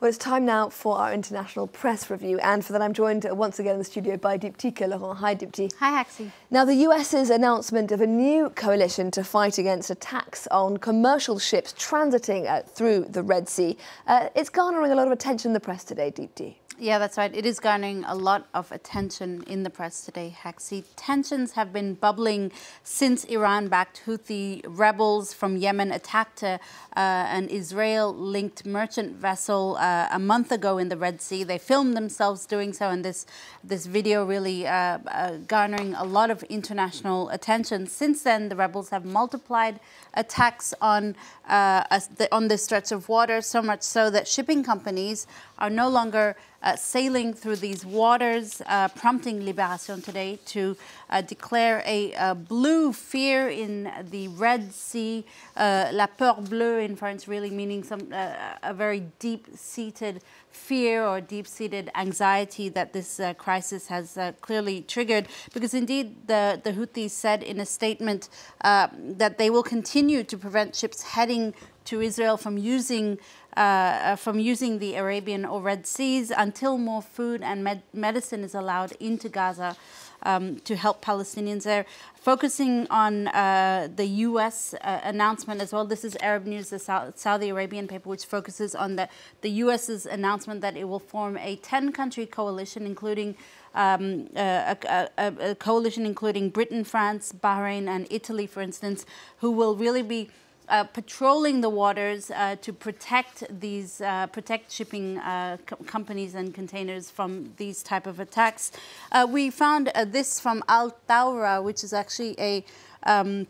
Well, it's time now for our international press review, and for that, I'm joined once again in the studio by Dipti Laurent. Hi, Dipti. Hi, Haxi. Now, the US's announcement of a new coalition to fight against attacks on commercial ships transiting uh, through the Red Sea, uh, it's garnering a lot of attention in the press today, Dipti. Yeah, that's right. It is garnering a lot of attention in the press today, Haxi. Tensions have been bubbling since Iran-backed Houthi rebels from Yemen attacked uh, an Israel-linked merchant vessel uh, a month ago in the Red Sea. They filmed themselves doing so, and this this video really uh, uh garnering a lot of international attention. Since then, the rebels have multiplied attacks on uh, on this stretch of water, so much so that shipping companies are no longer uh, sailing through these waters, uh, prompting Liberation today to uh, declare a, a, blue fear in the Red Sea, uh, la peur bleue in French, really meaning some uh, a very deep-seated fear or deep-seated anxiety that this uh, crisis has clearly triggered. Because indeed, the, the Houthis said in a statement that they will continue to prevent ships heading to Israel from using uh, uh, from using the Arabian or Red Seas until more food and med medicine is allowed into Gaza um, to help Palestinians there. Focusing on uh, the U.S. Uh, announcement as well. This is Arab News, the Saudi Arabian paper, which focuses on the, the U.S.'s announcement that it will form a 10-country coalition, including um, a, a, a coalition including Britain, France, Bahrain, and Italy, for instance, who will really be uh, patrolling the waters uh, to protect these uh, protect shipping uh, co companies and containers from these type of attacks. Uh, we found uh, this from Al Thawra, which is actually a um,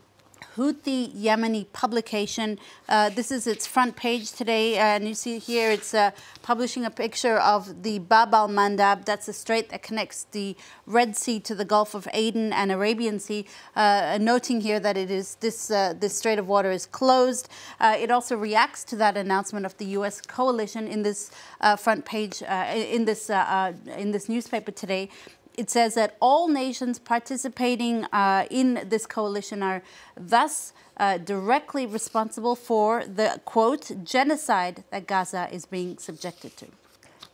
Houthi Yemeni publication. Uh, this is its front page today, and you see here it's uh, publishing a picture of the Bab al Mandab. That's a strait that connects the Red Sea to the Gulf of Aden and Arabian Sea. Uh, noting here that it is this uh, this strait of water is closed. Uh, it also reacts to that announcement of the U.S. coalition in this uh, front page in this in this newspaper today it says that all nations participating uh, in this coalition are thus uh, directly responsible for the, quote, genocide that Gaza is being subjected to.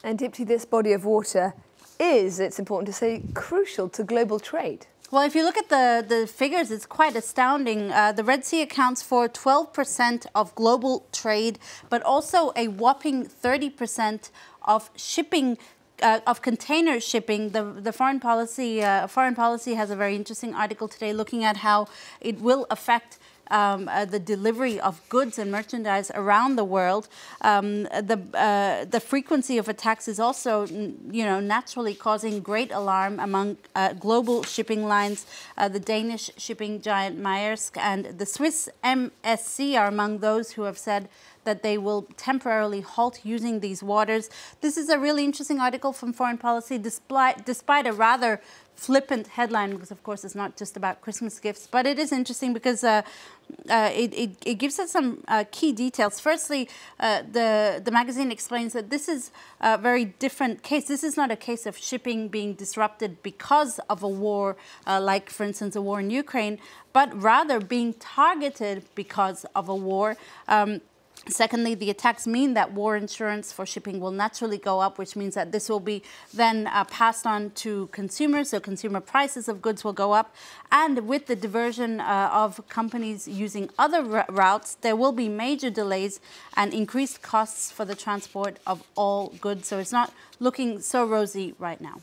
And Dipti, this body of water is, it's important to say, crucial to global trade. Well, if you look at the, the figures, it's quite astounding. Uh, the Red Sea accounts for 12% of global trade, but also a whopping 30% of shipping uh, of container shipping, the the foreign policy uh, foreign policy has a very interesting article today looking at how it will affect. Um, uh, the delivery of goods and merchandise around the world, um, the uh, the frequency of attacks is also, you know, naturally causing great alarm among uh, global shipping lines. Uh, the Danish shipping giant Maersk and the Swiss MSC are among those who have said that they will temporarily halt using these waters. This is a really interesting article from Foreign Policy, despite, despite a rather flippant headline, because of course it's not just about Christmas gifts, but it is interesting because uh, uh, it, it, it, gives us some uh, key details. Firstly, uh, the, the magazine explains that this is a very different case. This is not a case of shipping being disrupted because of a war, uh, like, for instance, a war in Ukraine, but rather being targeted because of a war. Um, Secondly, the attacks mean that war insurance for shipping will naturally go up, which means that this will be then uh, passed on to consumers, so consumer prices of goods will go up. And with the diversion uh, of companies using other routes, there will be major delays and increased costs for the transport of all goods. So it's not looking so rosy right now.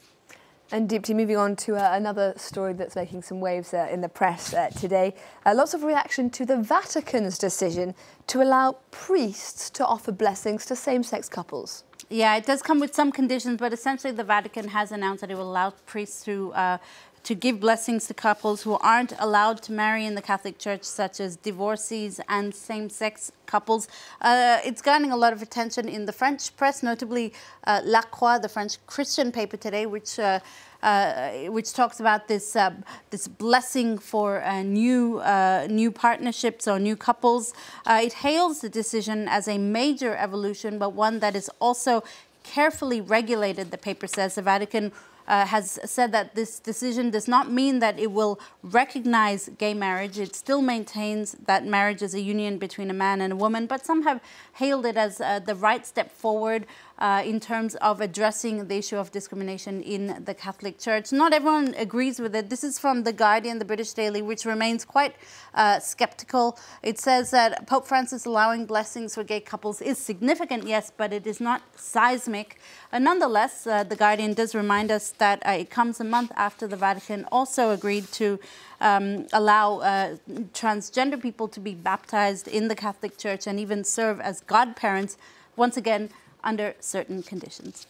And Dipti, moving on to uh, another story that's making some waves uh, in the press uh, today. Uh, lots of reaction to the Vatican's decision to allow priests to offer blessings to same-sex couples. Yeah, it does come with some conditions, but essentially the Vatican has announced that it will allow priests to uh, to give blessings to couples who aren't allowed to marry in the Catholic Church, such as divorcees and same sex couples. Uh, it's gaining a lot of attention in the French press, notably uh, La Croix, the French Christian paper today, which uh, uh, which talks about this uh, this blessing for new uh, new partnerships or new couples. It hails the decision as a major evolution, but one that is also carefully regulated. The paper says the Vatican uh, has said that this decision does not mean that it will recognize gay marriage. It still maintains that marriage is a union between a man and a woman, but some have hailed it as uh, the right step forward uh, in terms of addressing the issue of discrimination in the Catholic Church. Not everyone agrees with it. This is from The Guardian, the British Daily, which remains quite uh, skeptical. It says that Pope Francis allowing blessings for gay couples is significant, yes, but it is not seismic. Uh, nonetheless, uh, The Guardian does remind us that uh, it comes a month after the Vatican also agreed to um, allow uh, transgender people to be baptized in the Catholic Church and even serve as godparents, once again, under certain conditions.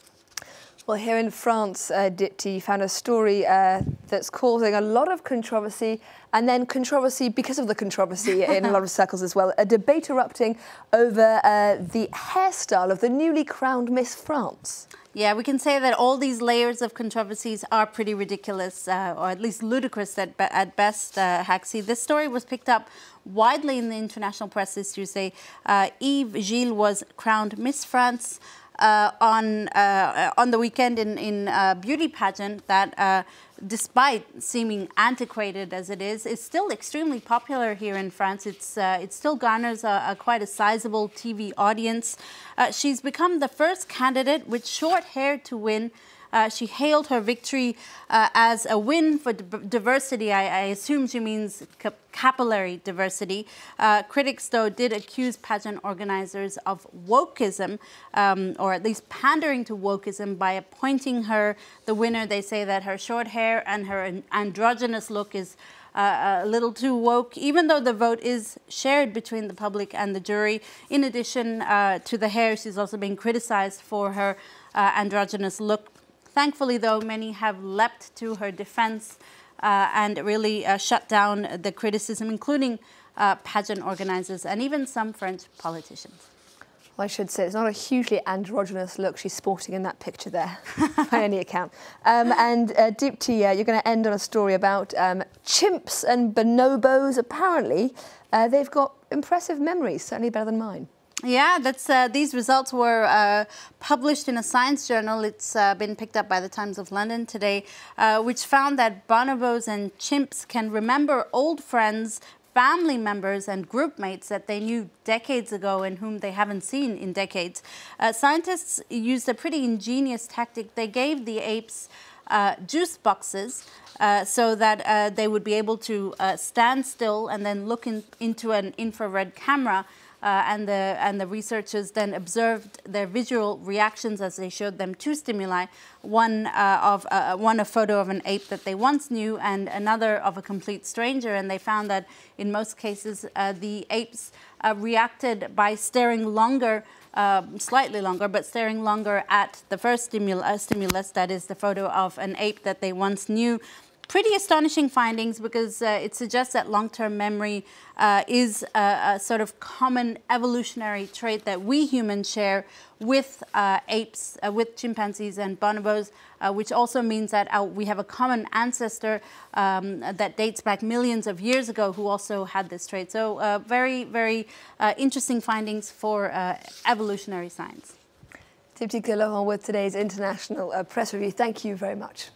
Well, here in France, uh, Dipti found a story uh, that's causing a lot of controversy, and then controversy because of the controversy in a lot of circles as well. A debate erupting over uh, the hairstyle of the newly crowned Miss France. Yeah, we can say that all these layers of controversies are pretty ridiculous, uh, or at least ludicrous at, be at best, uh, Haxi. This story was picked up widely in the international press this Tuesday. Uh, Ève Gilles was crowned Miss France uh, on uh, on the weekend in in a beauty pageant that, uh, despite seeming antiquated as it is, is still extremely popular here in France. It's uh, it still garners a, a, quite a sizable TV audience. Uh, she's become the first candidate with short hair to win. Uh, she hailed her victory uh, as a win for diversity. I, I, assume she means cap capillary diversity. Uh, critics, though, did accuse pageant organizers of wokeism, um, or at least pandering to wokeism, by appointing her the winner. They say that her short hair and her androgynous look is uh, a little too woke, even though the vote is shared between the public and the jury. In addition uh, to the hair, she's also been criticized for her uh, androgynous look. Thankfully, though, many have leapt to her defense uh, and really uh, shut down the criticism, including uh, pageant organizers and even some French politicians. Well, I should say it's not a hugely androgynous look she's sporting in that picture there, by any account. Um, and uh, Dipti, uh, you're going to end on a story about um, chimps and bonobos. Apparently, uh, they've got impressive memories, certainly better than mine. Yeah, that's uh, these results were uh, published in a science journal. It's uh, been picked up by the Times of London today, uh, which found that bonobos and chimps can remember old friends, family members, and group mates that they knew decades ago and whom they haven't seen in decades. Uh, scientists used a pretty ingenious tactic. They gave the apes uh, juice boxes uh, so that uh, they would be able to stand still and then look in, into an infrared camera uh, and, the, and the researchers then observed their visual reactions as they showed them two stimuli, one, uh, of, uh, one a photo of an ape that they once knew and another of a complete stranger. And they found that in most cases, uh, the apes uh, reacted by staring longer uh, slightly longer, but staring longer at the first stimul uh, stimulus, that is the photo of an ape that they once knew, pretty astonishing findings because uh, it suggests that long-term memory uh, is a, a, sort of common evolutionary trait that we humans share with uh, apes, uh, with chimpanzees and bonobos, uh, which also means that we have a common ancestor um, that dates back millions of years ago who also had this trait. So uh, very, very interesting findings for evolutionary science. Dipti Laurent with today's International Press Review. Thank you very much.